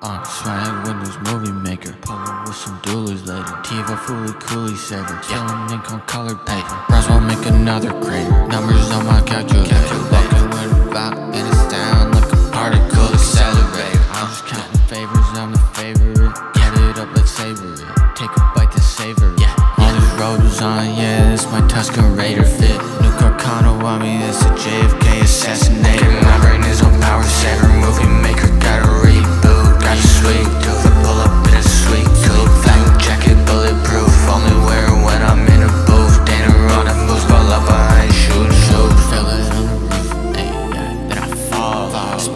Uh, swag Windows Movie Maker. Pulling with some doolers later. TiVo fully coolie saver. Yelling ink on colored paper. Roswell make another crater. Numbers on my calculator. Walking with a bop and it's down like a particle accelerator. I'm just counting favors, I'm the favorite. Get it up, let's savor it. Take a bite to savor it. All these roses on, yeah, this my Tusken Raider fit. New Carcano on me, this a JFK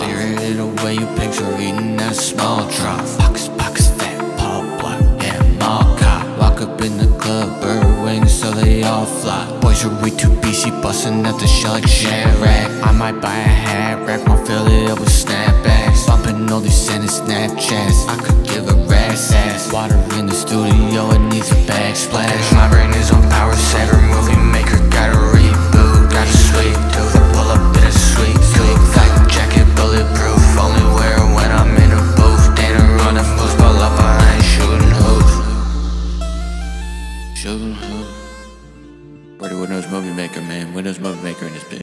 Spirited away, you picture eating that small drop. Pockets, pockets, fat, Paul Blart, yeah, mall cop. Walk up in the club, bird wings, so they all fly. Boys are way too busy, busting at the shell like Shadrack. I might buy a hat rack, won't fill it up with snapbacks. Bumping all these Santa Snapchats, I could give a rat's ass. Water in the studio, it needs a backsplash. Show them how. Party Windows Movie Maker, man. Windows Movie Maker in his bed.